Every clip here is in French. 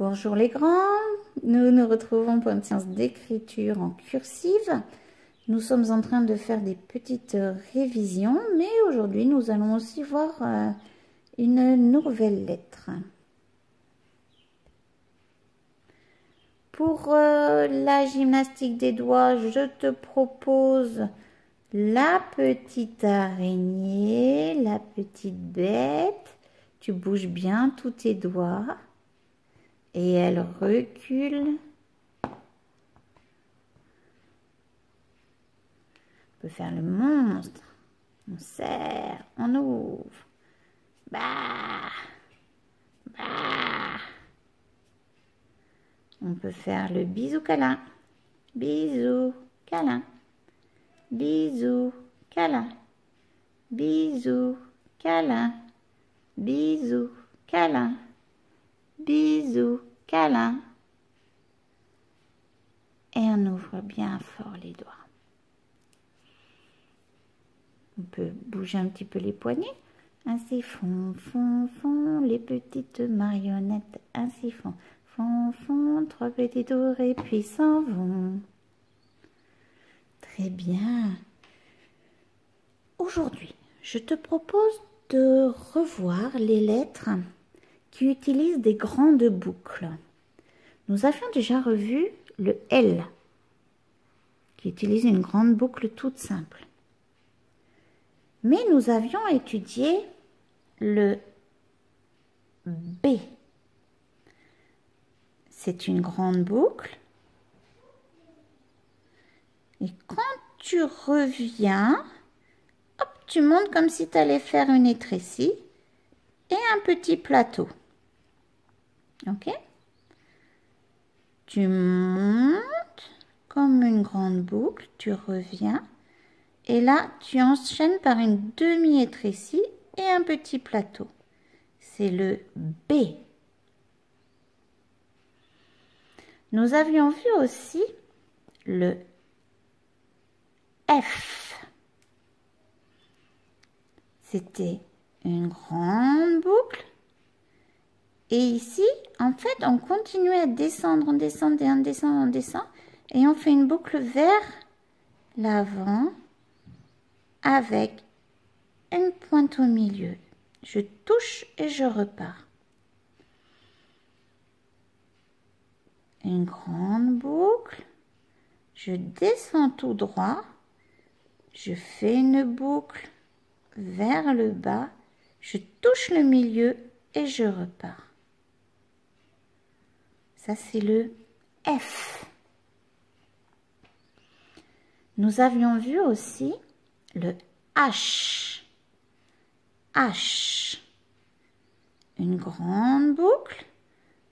Bonjour les grands, nous nous retrouvons pour une séance d'écriture en cursive. Nous sommes en train de faire des petites révisions, mais aujourd'hui nous allons aussi voir euh, une nouvelle lettre. Pour euh, la gymnastique des doigts, je te propose la petite araignée, la petite bête. Tu bouges bien tous tes doigts et elle recule. On peut faire le monstre. On serre, on ouvre. Bah, bah. On peut faire le bisou câlin. Bisou câlin. Bisou câlin. Bisou câlin. Bisou câlin. Bisous, câlin. Et on ouvre bien fort les doigts. On peut bouger un petit peu les poignets. Ainsi font, font, font les petites marionnettes. Ainsi font, font, font trois petits tours et puis s'en vont. Très bien. Aujourd'hui, je te propose de revoir les lettres qui utilise des grandes boucles. Nous avions déjà revu le L, qui utilise une grande boucle toute simple. Mais nous avions étudié le B. C'est une grande boucle. Et quand tu reviens, tu montes comme si tu allais faire une étrécie et un petit plateau. Ok Tu montes comme une grande boucle, tu reviens. Et là, tu enchaînes par une demi-étrécie et un petit plateau. C'est le B. Nous avions vu aussi le F. C'était une grande boucle et ici, en fait, on continue à descendre, on descend et on descend, on descend. Et on fait une boucle vers l'avant avec une pointe au milieu. Je touche et je repars. Une grande boucle. Je descends tout droit. Je fais une boucle vers le bas. Je touche le milieu et je repars. Ça, c'est le F. Nous avions vu aussi le H. H. Une grande boucle.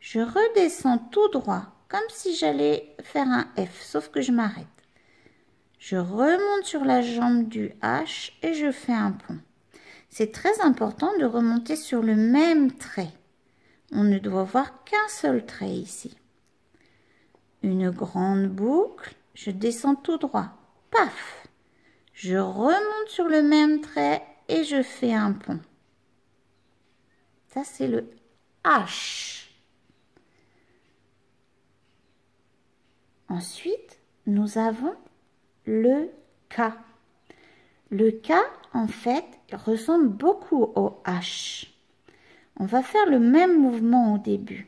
Je redescends tout droit, comme si j'allais faire un F, sauf que je m'arrête. Je remonte sur la jambe du H et je fais un pont. C'est très important de remonter sur le même trait. On ne doit voir qu'un seul trait ici. Une grande boucle, je descends tout droit. Paf Je remonte sur le même trait et je fais un pont. Ça, c'est le H. Ensuite, nous avons le K. Le K, en fait, ressemble beaucoup au H. On va faire le même mouvement au début.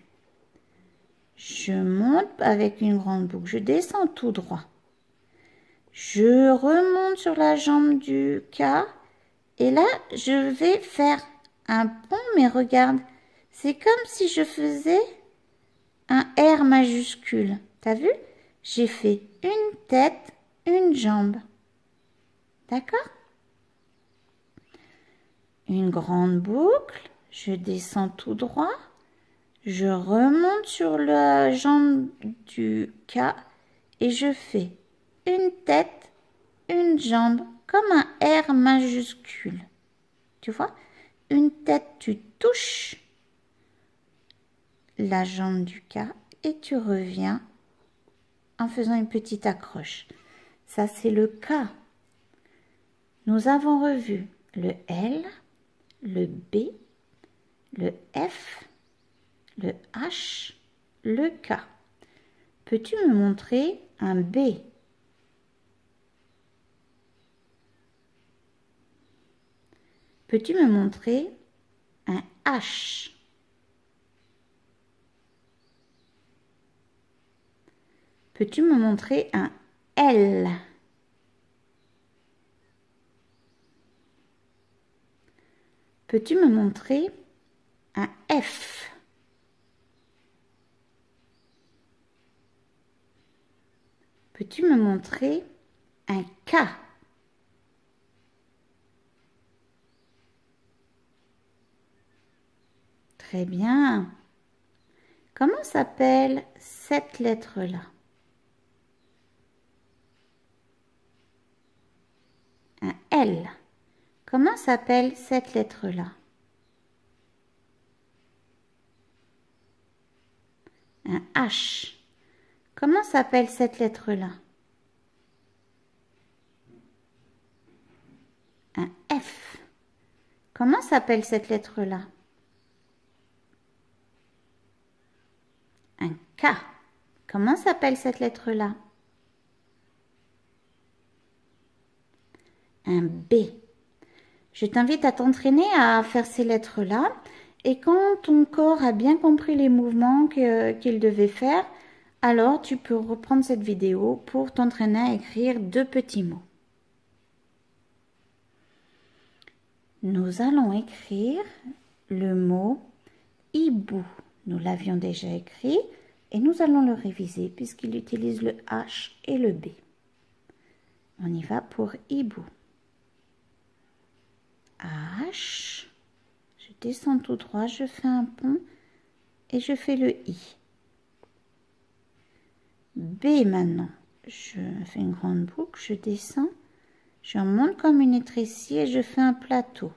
Je monte avec une grande boucle, je descends tout droit. Je remonte sur la jambe du K et là, je vais faire un pont, mais regarde, c'est comme si je faisais un R majuscule. T'as vu? J'ai fait une tête, une jambe. D'accord? Une grande boucle je descends tout droit, je remonte sur la jambe du K et je fais une tête, une jambe comme un R majuscule. Tu vois? Une tête, tu touches la jambe du K et tu reviens en faisant une petite accroche. Ça, c'est le K. Nous avons revu le L, le B, le F, le H, le K. Peux-tu me montrer un B? Peux-tu me montrer un H? Peux-tu me montrer un L? Peux-tu me montrer Peux-tu me montrer un K? Très bien. Comment s'appelle cette lettre-là? Un L. Comment s'appelle cette lettre-là? Un H. Comment s'appelle cette lettre-là? Un F. Comment s'appelle cette lettre-là? Un K. Comment s'appelle cette lettre-là? Un B. Je t'invite à t'entraîner à faire ces lettres-là. Et quand ton corps a bien compris les mouvements qu'il devait faire, alors tu peux reprendre cette vidéo pour t'entraîner à écrire deux petits mots. Nous allons écrire le mot hibou. Nous l'avions déjà écrit et nous allons le réviser puisqu'il utilise le H et le B. On y va pour hibou. H, descends tout droit, je fais un pont et je fais le I. B maintenant, je fais une grande boucle, je descends, je monte comme une étrécie et je fais un plateau.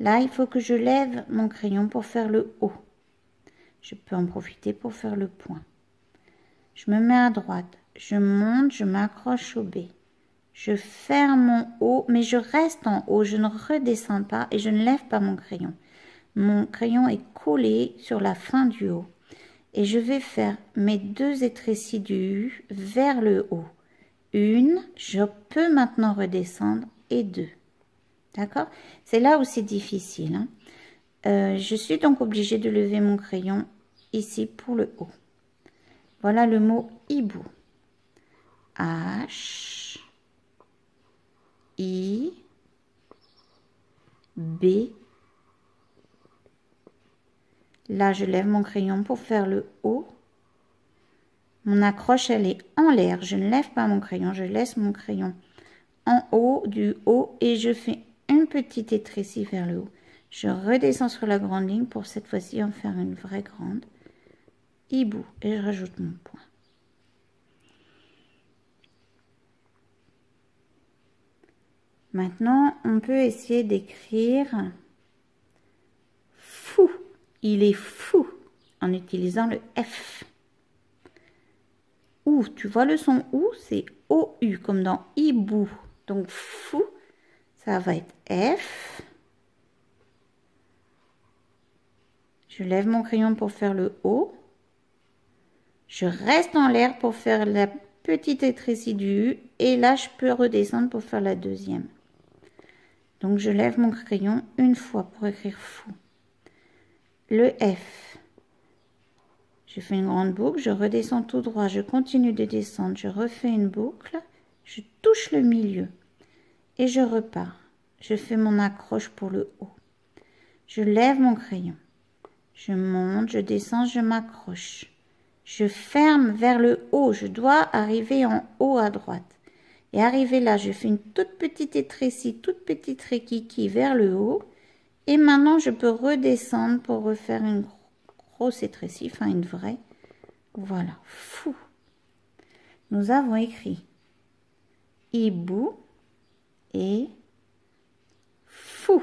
Là, il faut que je lève mon crayon pour faire le haut. Je peux en profiter pour faire le point. Je me mets à droite, je monte, je m'accroche au B. Je ferme mon haut, mais je reste en haut, je ne redescends pas et je ne lève pas mon crayon. Mon crayon est collé sur la fin du haut. Et je vais faire mes deux étrécies du U vers le haut. Une, je peux maintenant redescendre et deux. D'accord? C'est là où c'est difficile. Hein. Euh, je suis donc obligée de lever mon crayon ici pour le haut. Voilà le mot hibou. H I, B. Là, je lève mon crayon pour faire le haut. Mon accroche, elle est en l'air. Je ne lève pas mon crayon, je laisse mon crayon en haut du haut et je fais une petite étrécie vers le haut. Je redescends sur la grande ligne pour cette fois-ci en faire une vraie grande. Hibou et je rajoute mon point. Maintenant, on peut essayer d'écrire fou. Il est fou en utilisant le F. Ou, tu vois le son OU, c'est OU, comme dans hibou. Donc fou, ça va être F. Je lève mon crayon pour faire le O. Je reste en l'air pour faire la petite étrécie du U. Et là, je peux redescendre pour faire la deuxième. Donc je lève mon crayon une fois pour écrire fou. Le F. Je fais une grande boucle, je redescends tout droit, je continue de descendre, je refais une boucle, je touche le milieu et je repars. Je fais mon accroche pour le haut. Je lève mon crayon. Je monte, je descends, je m'accroche. Je ferme vers le haut. Je dois arriver en haut à droite. Et arrivé là, je fais une toute petite étrécie, toute petite rékiki vers le haut. Et maintenant, je peux redescendre pour refaire une grosse étrécie, enfin une vraie. Voilà, fou. Nous avons écrit hibou et fou.